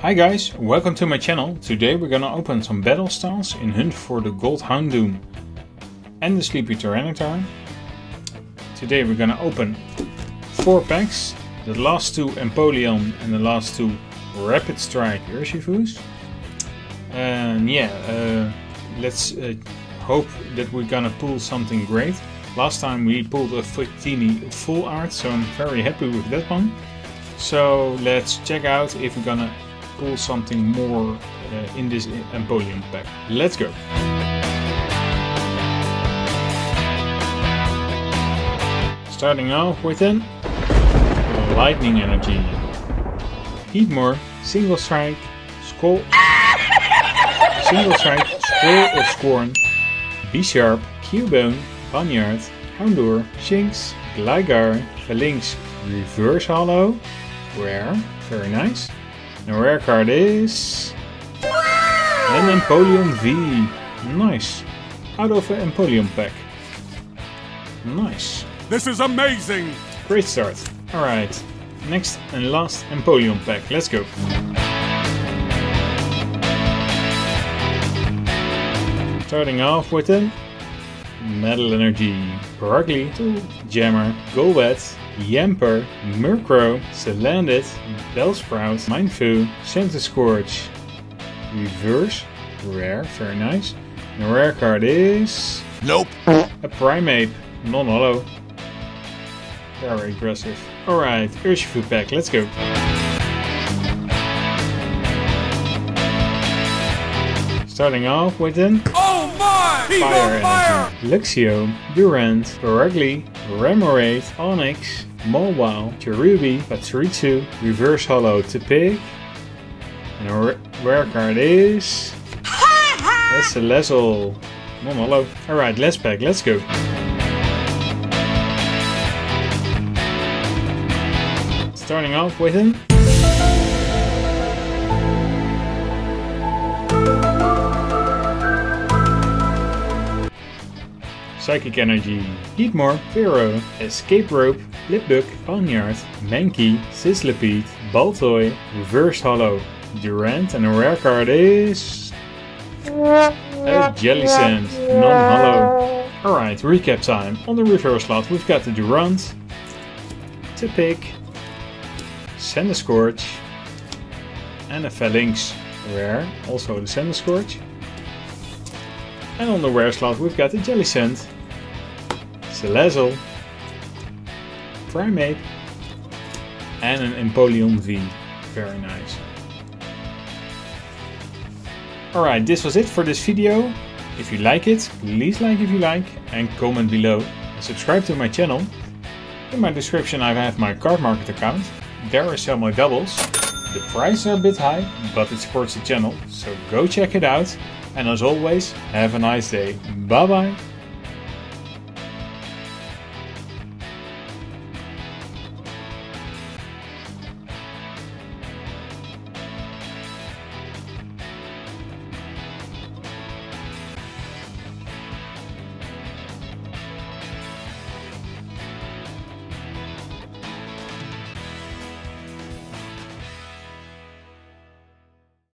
Hi guys, welcome to my channel. Today we're gonna open some battle styles in Hunt for the Gold Houndoom and the Sleepy Tyranitar. Today we're gonna open 4 packs, the last two Empoleon and the last two Rapid Strike Urshifus. And yeah, uh, let's uh, hope that we're gonna pull something great. Last time we pulled a Victini full art, so I'm very happy with that one. So let's check out if we're gonna pull something more uh, in this Empoleon pack. Let's go! Starting off with an Lightning Energy. Heatmor, Single Strike, Skull, Single Strike, Scroll of Scorn, Bisharp, Cubone, Pawniard, Houndour, Shinx, Gligar, Falinks, Reverse Holo, Rare, very nice, the rare card is... An Empoleon V. Nice. Out of an Empoleon pack. Nice. This is amazing! Great start. Alright. Next and last Empoleon pack. Let's go. Starting off with an Metal Energy, Broccoli, Jammer, Golbat, Yamper, Murkrow, Salandit, Bellsprout, Mienfoo, Santa Scorch, Reverse, Rare, very nice. And the rare card is... Nope. A Primeape, non-holo. Very aggressive. Alright, Urshifu pack, let's go. Starting off with an... Oh my! He's Fire on fire! Luxio, Durant, Correctly, Remoraid, Onix, Mobile, Cherubi, Pachirisu, Reverse Holo to pick. And a rare card is... That's a Lesel. Non holo. Alright, let's pack, let's go. Starting off with an... Psychic Energy, Heatmor, Pharaoh, Escape Rope, Lipbook, Pawniard, Mankey, Sizzlipede, Baltoy, Reverse Holo, Durant, and a rare card is... A Jellicent, non-holo. Alright, recap time. On the reverse slot we've got the Durant, to pick, Scorch, and a Falinks rare, also the Scorch. And on the rare slot we've got the Jellicent, Salazzle, Primeape, and an Empoleon V. Very nice. Alright, this was it for this video. If you like it, please like if you like and comment below. And subscribe to my channel. In my description I have my Cardmarket account. There I sell my doubles. The prices are a bit high, but it supports the channel, so go check it out. And as always, have a nice day. Bye bye!